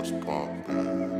what's poppin'.